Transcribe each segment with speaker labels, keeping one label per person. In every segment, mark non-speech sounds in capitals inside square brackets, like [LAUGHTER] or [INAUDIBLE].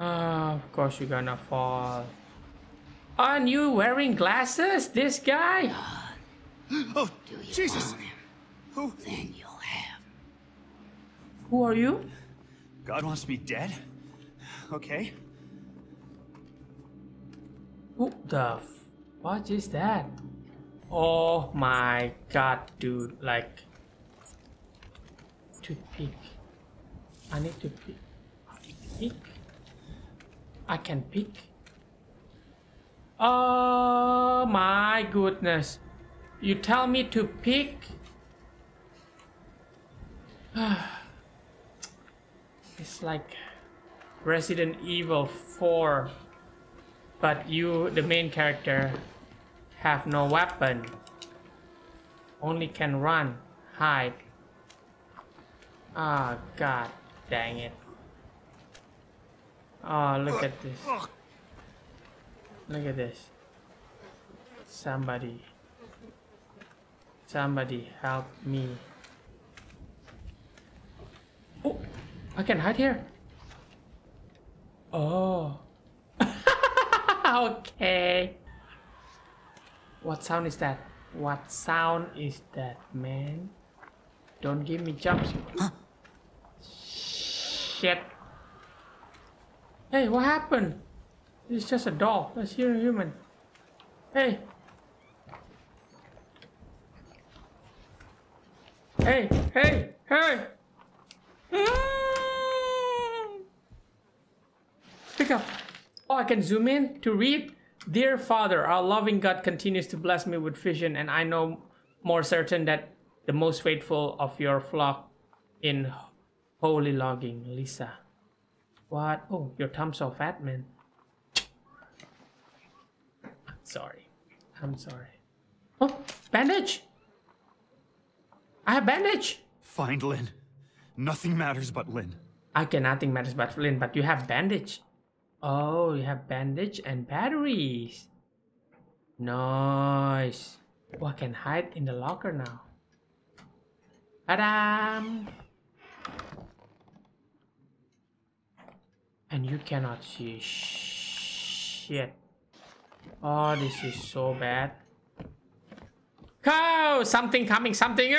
Speaker 1: Uh, of course you're gonna fall. Aren't you wearing glasses, this guy?
Speaker 2: Oh, Jesus! Who?
Speaker 3: Then you'll have.
Speaker 1: Who are you?
Speaker 2: God wants me dead? Okay.
Speaker 1: Who the f- What is that? Oh my god, dude. Like. To pick. I need to pick. Pick? I can pick. Oh my goodness. You tell me to pick? [SIGHS] it's like Resident Evil 4 but you the main character have no weapon only can run hide ah oh, god dang it oh look at this look at this somebody somebody help me oh I can hide here oh [LAUGHS] okay. What sound is that? What sound is that, man? Don't give me jumps. [GASPS] Shit. Hey, what happened? It's just a doll. Let's hear a human. Hey. Hey, hey, hey! Hmm. Pick up. Oh, I can zoom in to read. Dear Father, our loving God continues to bless me with vision, and I know more certain that the most faithful of your flock in holy logging, Lisa. What? Oh, your thumb's so fat, man. I'm sorry. I'm sorry. Oh, bandage! I have bandage!
Speaker 2: Find Lynn. Nothing matters but Lynn.
Speaker 1: Okay, nothing matters but Lynn, but you have bandage. Oh, you have bandage and batteries. Nice. Oh, I can hide in the locker now. Adam. And you cannot see shit. Oh, this is so bad. Oh, something coming, something.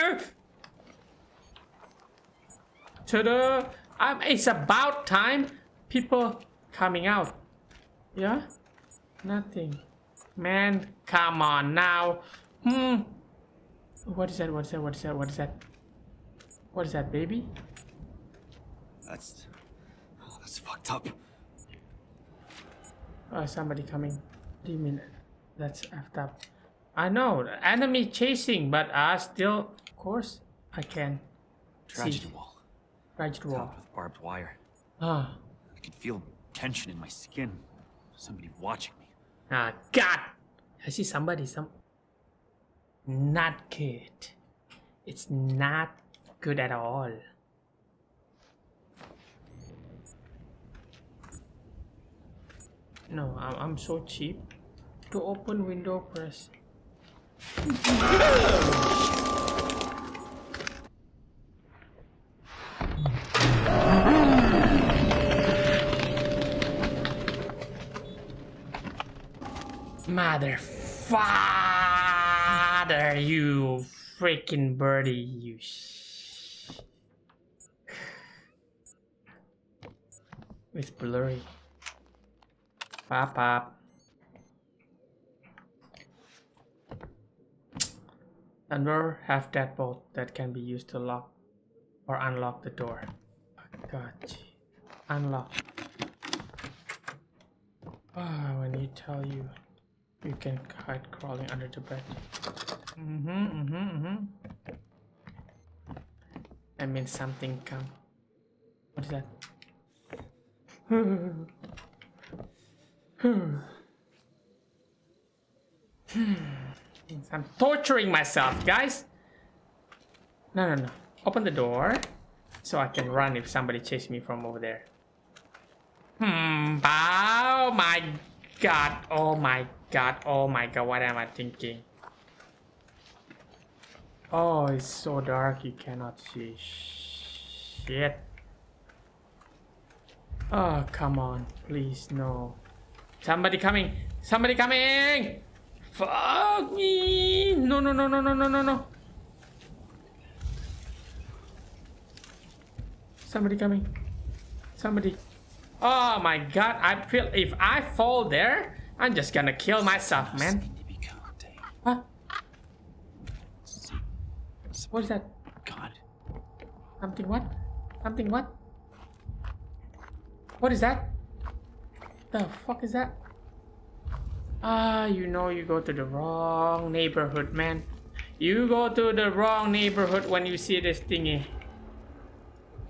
Speaker 1: The, um, it's about time people coming out. Yeah? Nothing. Man, come on now. Hmm. What is that? What is that? What is that? What is that? What is that, baby?
Speaker 2: That's... That's fucked up.
Speaker 1: Oh, somebody coming. What do you mean? That's effed up. I know. Enemy chasing, but I still... Of course, I can.
Speaker 2: Tragedy wall.
Speaker 1: Tragedy wall.
Speaker 2: Topped with barbed wire.
Speaker 1: Ah.
Speaker 2: I could feel tension in my skin. Somebody watching me.
Speaker 1: Ah, God! I see somebody, some... Not good. It's not good at all. No, I'm, I'm so cheap. To open window, press. Mother father, you freaking birdie, you It's blurry. Pop pop. Thunder have deadbolt that can be used to lock or unlock the door. Gotcha. Unlock. Ah, when you tell you you can hide crawling under the bed. Mm-hmm, mm-hmm, mm-hmm. That means something come. What is that? [LAUGHS] Hmm. Hmm. Hmm. I'm torturing myself, guys. No, no, no. Open the door so I can run if somebody chases me from over there. Hmm. Oh my god. Oh my god. Oh my god. What am I thinking? Oh, it's so dark you cannot see shit. Oh, come on. Please, no. Somebody coming. Somebody coming. Fuck me. No, no, no, no, no, no, no, no. Somebody coming. Somebody. Oh my god. I feel if I fall there, I'm just gonna kill myself, man. What? What is that?
Speaker 2: God.
Speaker 1: Something what? Something what? What is that? The fuck is that? Ah, you know you go to the wrong neighborhood, man. You go to the wrong neighborhood when you see this thingy.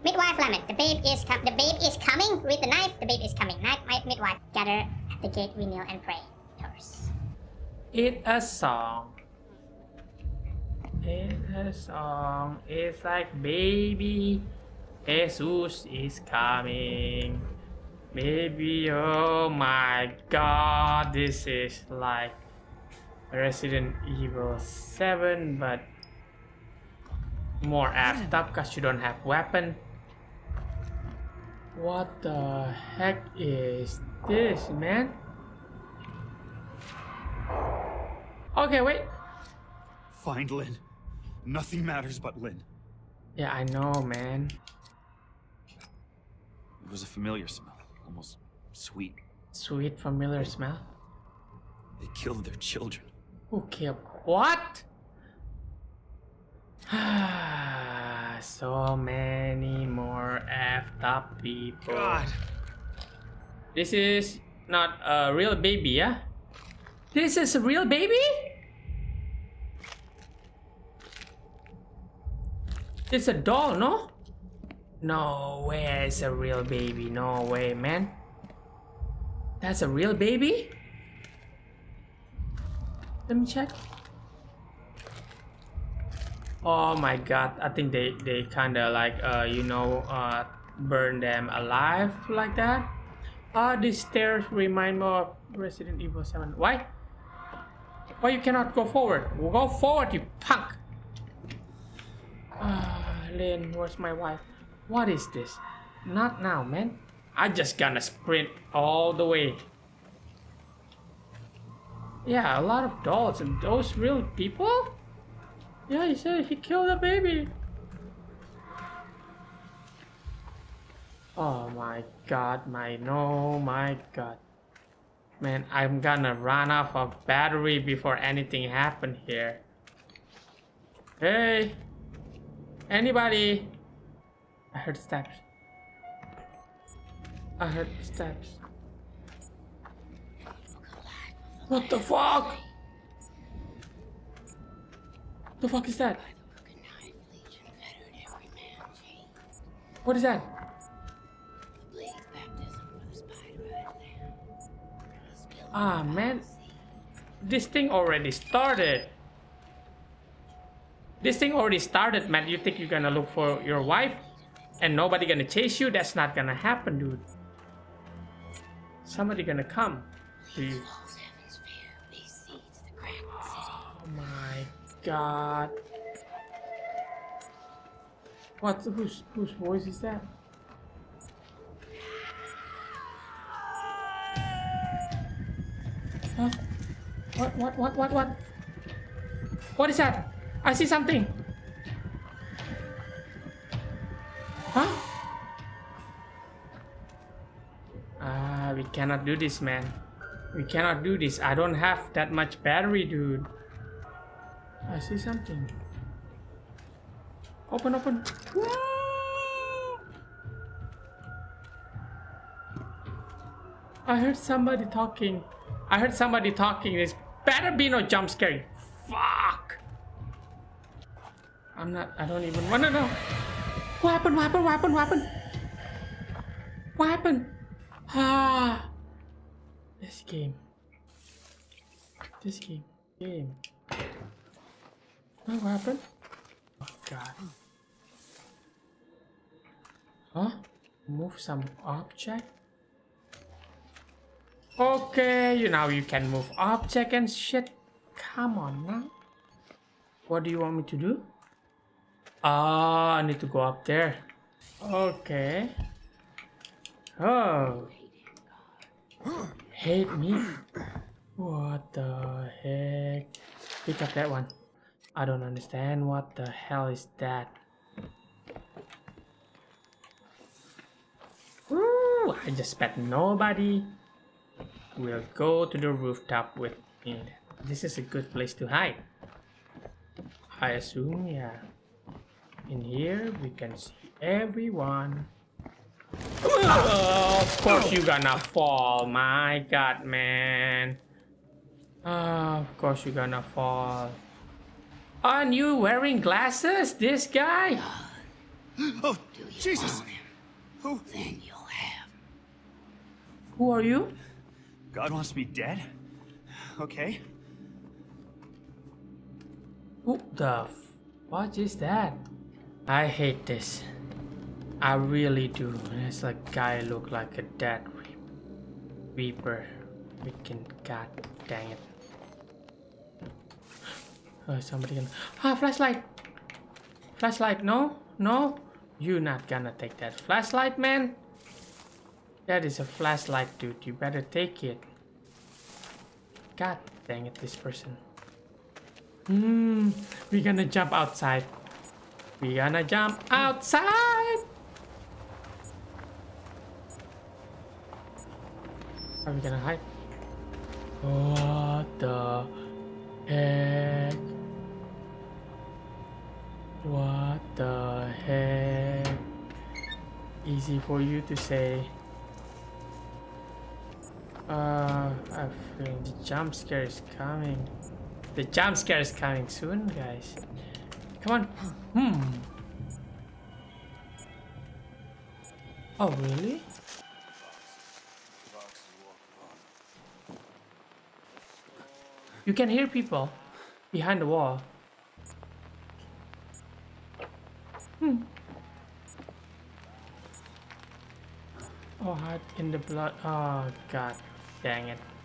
Speaker 3: Midwife Lemon, the babe is com- the babe is coming with the knife. The babe is coming. Knife, midwife, gather at the gate. We kneel and pray. Tours.
Speaker 1: It's a song. It's a song. It's like baby Jesus is coming. Baby, oh my god, this is like Resident Evil 7, but more effed up because you don't have weapon. What the heck is this, man? Okay, wait.
Speaker 2: Find Lynn. Nothing matters but Lynn.
Speaker 1: Yeah, I know, man.
Speaker 2: It was a familiar smell, almost sweet.
Speaker 1: Sweet, familiar smell.
Speaker 2: They killed their children.
Speaker 1: Who killed? What? [SIGHS] so many more effed up people.
Speaker 2: God.
Speaker 1: This is not a real baby, yeah? This is a real baby? It's a doll, no? No way, it's a real baby. No way, man. That's a real baby? Let me check. Oh my god, I think they, they kinda like, uh, you know, uh, burn them alive like that. Ah, these stairs remind me of Resident Evil 7. Why? Why you cannot go forward? Go forward, you punk! Ah, [SIGHS] Lynn, where's my wife? What is this? Not now, man. I just gonna sprint all the way. Yeah, a lot of dolls and those real people? Yeah, he said he killed a baby. Oh my god, my no, my god. Man, I'm gonna run off of battery before anything happen here. Hey! Anybody? I heard steps. I heard steps. What the fuck? The fuck is that? What is that? Ah man, this thing already started. This thing already started, man. You think you're gonna look for your wife and nobody gonna chase you? That's not gonna happen, dude. Somebody gonna come. Oh my god. What? Whose whose voice is that? Huh? What? What? What? What? What? What is that? I see something. Huh? Ah, we cannot do this, man. We cannot do this. I don't have that much battery, dude. I see something. Open, open. I heard somebody talking. I heard somebody talking. This better be no jump scare. Fuck. I'm not. I don't even want to know. What happened? What happened? What happened? What happened? What happened? Ah. This game. This game. Game. What happened? Oh god. Huh? Move some object? Okay, you now you can move object and shit. Come on now. What do you want me to do? Ah, I need to go up there. Okay. Oh. Hate me? What the heck? Pick up that one. I don't understand. What the hell is that? Woo! I just bet nobody will go to the rooftop with me. This is a good place to hide. I assume, yeah. In here, we can see everyone. Oh, of course you're gonna fall. My god, man. Oh, of course you're gonna fall. Aren't you wearing glasses, this guy?
Speaker 2: Oh, Jesus! Who?
Speaker 4: Then you'll have.
Speaker 1: Who are you?
Speaker 2: God wants me dead? Okay.
Speaker 1: Who the f what is that? I hate this. I really do. There's a guy look like a dead re- reaper. Freaking god dang it. Oh, somebody can. Ah, flashlight! Flashlight, no? No? You're not gonna take that flashlight, man. That is a flashlight, dude. You better take it. God dang it, this person. Hmm, we're gonna jump outside. We're gonna jump outside. Are we gonna hide? What the heck? What the heck? Easy for you to say. Uh, I feel the jump scare is coming. The jump scare is coming soon, guys. Come on. Hmm. Oh, really? You can hear people behind the wall. Hmm. Oh, hide in the blood. Oh, god dang it.